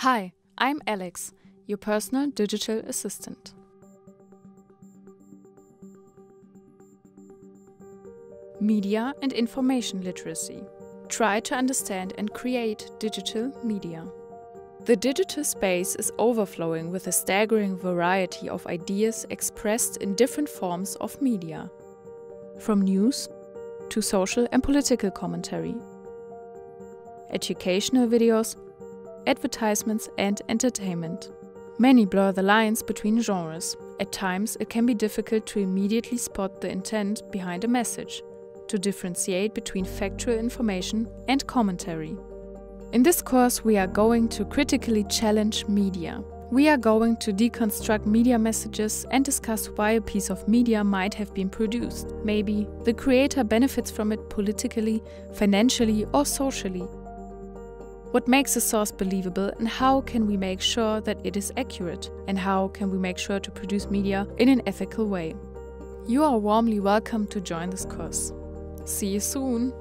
Hi, I'm Alex, your personal digital assistant. Media and information literacy. Try to understand and create digital media. The digital space is overflowing with a staggering variety of ideas expressed in different forms of media, from news to social and political commentary, educational videos, advertisements, and entertainment. Many blur the lines between genres. At times, it can be difficult to immediately spot the intent behind a message, to differentiate between factual information and commentary. In this course, we are going to critically challenge media. We are going to deconstruct media messages and discuss why a piece of media might have been produced. Maybe the creator benefits from it politically, financially, or socially. What makes a source believable and how can we make sure that it is accurate? And how can we make sure to produce media in an ethical way? You are warmly welcome to join this course. See you soon!